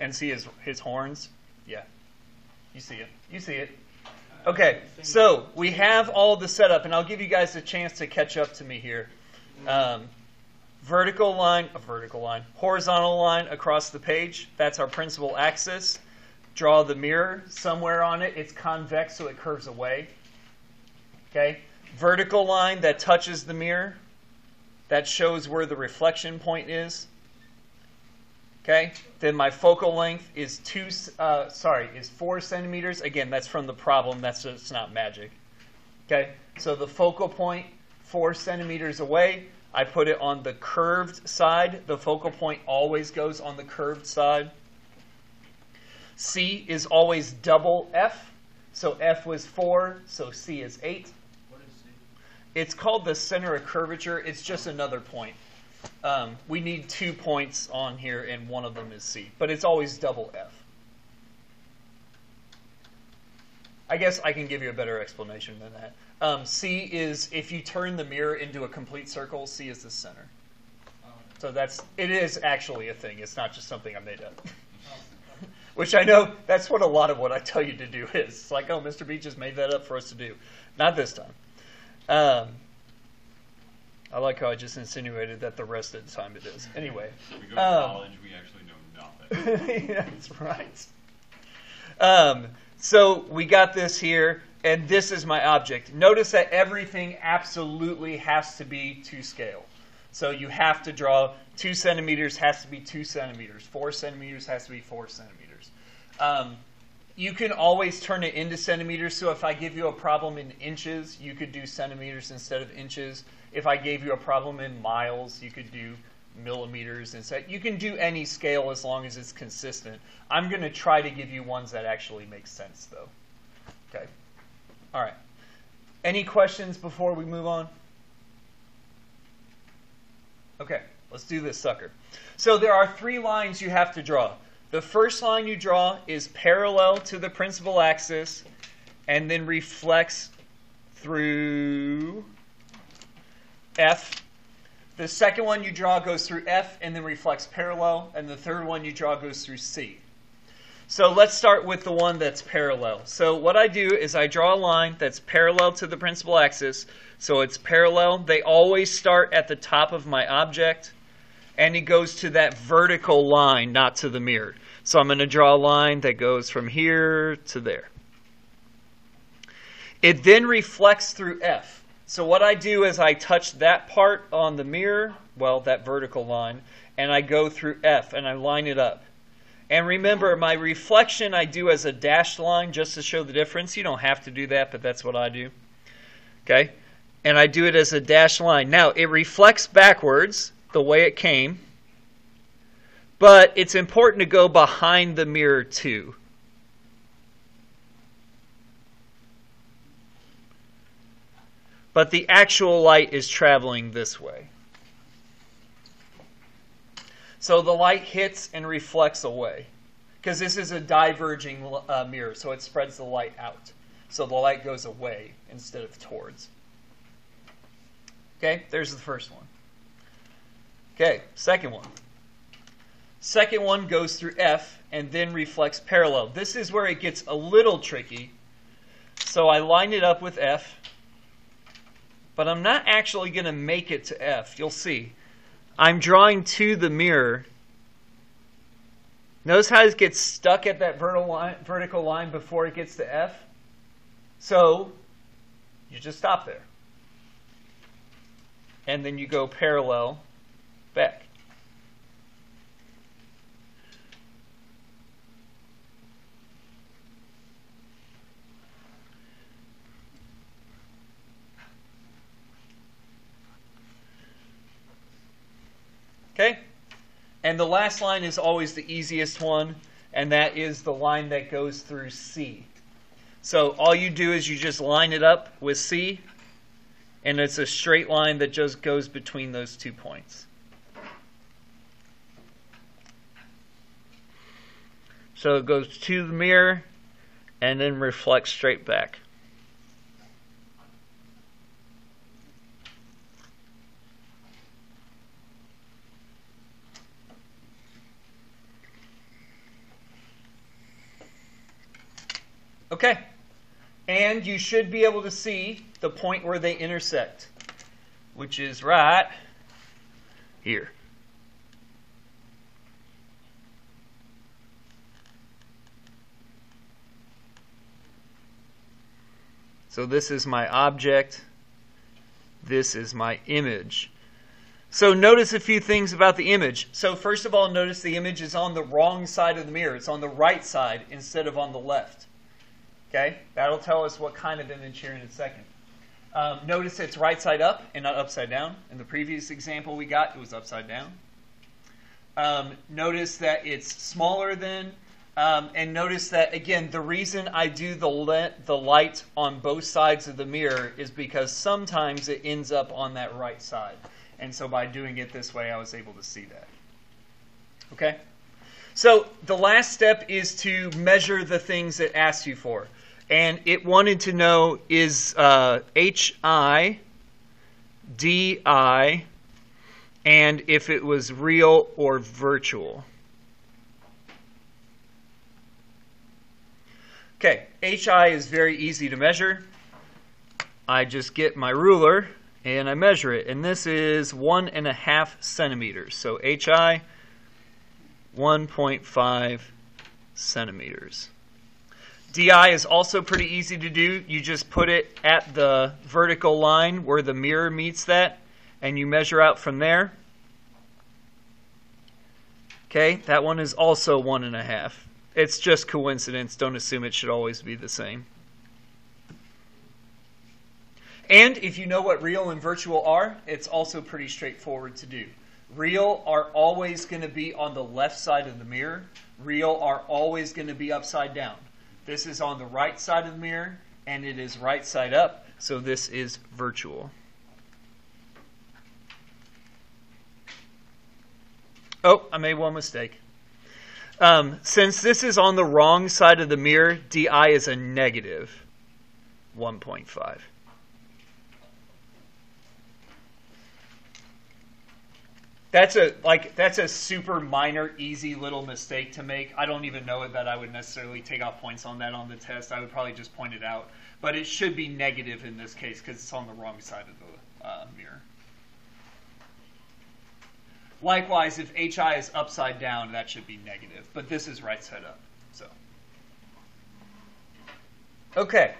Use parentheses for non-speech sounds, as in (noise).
and see his, his horns? Yeah. You see it. You see it. Okay, so we have all the setup, and I'll give you guys a chance to catch up to me here. Um, vertical line, a vertical line, horizontal line across the page. That's our principal axis. Draw the mirror somewhere on it. It's convex, so it curves away. Okay, vertical line that touches the mirror. That shows where the reflection point is. Okay, then my focal length is two, uh, sorry, is four centimeters. Again, that's from the problem. That's just not magic. Okay, so the focal point, four centimeters away. I put it on the curved side. The focal point always goes on the curved side. C is always double F. So F was 4, so C is 8. What is C? It's called the center of curvature. It's just another point. Um, we need two points on here, and one of them is C. But it's always double F. I guess I can give you a better explanation than that. Um, C is if you turn the mirror into a complete circle, C is the center. So that's it is actually a thing. It's not just something I made up. (laughs) Which I know that's what a lot of what I tell you to do is. It's like, oh, Mr. B just made that up for us to do. Not this time. Um, I like how I just insinuated that the rest of the time it is. Anyway, We go to Um, college, we actually know nothing. (laughs) that's right. Um, so we got this here, and this is my object. Notice that everything absolutely has to be to scale. So you have to draw two centimeters has to be two centimeters. Four centimeters has to be four centimeters. Um, you can always turn it into centimeters. So if I give you a problem in inches, you could do centimeters instead of inches. If I gave you a problem in miles, you could do millimeters instead. You can do any scale as long as it's consistent. I'm going to try to give you ones that actually make sense, though. Okay. All right. Any questions before we move on? Okay, let's do this sucker. So there are three lines you have to draw. The first line you draw is parallel to the principal axis and then reflects through F. The second one you draw goes through F and then reflects parallel, and the third one you draw goes through C. So let's start with the one that's parallel. So what I do is I draw a line that's parallel to the principal axis. So it's parallel. They always start at the top of my object, and it goes to that vertical line, not to the mirror. So I'm going to draw a line that goes from here to there. It then reflects through F. So what I do is I touch that part on the mirror, well, that vertical line, and I go through F and I line it up. And remember, my reflection I do as a dashed line just to show the difference. You don't have to do that, but that's what I do. Okay? And I do it as a dashed line. Now, it reflects backwards the way it came, but it's important to go behind the mirror too. But the actual light is traveling this way. So the light hits and reflects away. Because this is a diverging uh, mirror, so it spreads the light out. So the light goes away instead of towards. Okay, there's the first one. Okay, second one. Second one goes through F and then reflects parallel. This is where it gets a little tricky. So I line it up with F, but I'm not actually going to make it to F. You'll see. I'm drawing to the mirror. Notice how it gets stuck at that vertical line before it gets to F? So you just stop there. And then you go parallel back. Okay? And the last line is always the easiest one, and that is the line that goes through C. So all you do is you just line it up with C, and it's a straight line that just goes between those two points. So it goes to the mirror and then reflects straight back. Okay. And you should be able to see the point where they intersect, which is right here. So this is my object. This is my image. So notice a few things about the image. So first of all, notice the image is on the wrong side of the mirror. It's on the right side instead of on the left. Okay? That'll tell us what kind of image here in a second. Um, notice it's right side up and not upside down. In the previous example we got, it was upside down. Um, notice that it's smaller than, um, and notice that again, the reason I do the le- the light on both sides of the mirror is because sometimes it ends up on that right side, and so by doing it this way, I was able to see that. Okay, so the last step is to measure the things it asks you for, and it wanted to know is uh, HI, and if it was real or virtual. Okay, HI is very easy to measure. I just get my ruler and I measure it. And this is one and a half centimeters. So HI, 1.5 centimeters. DI is also pretty easy to do. You just put it at the vertical line where the mirror meets that, and you measure out from there. Okay, that one is also one and a half. It's just coincidence. Don't assume it should always be the same. And if you know what real and virtual are, it's also pretty straightforward to do. Real are always going to be on the left side of the mirror. Real are always going to be upside down. This is on the right side of the mirror, and it is right side up, so this is virtual. Oh, I made one mistake. Um, since this is on the wrong side of the mirror, di is a negative 1.5. That's a like that's a super minor, easy little mistake to make. I don't even know that I would necessarily take off points on that on the test. I would probably just point it out, but it should be negative in this case because it's on the wrong side of the uh, mirror. Likewise, if HI is upside down, that should be negative, but this is right side up. So, okay.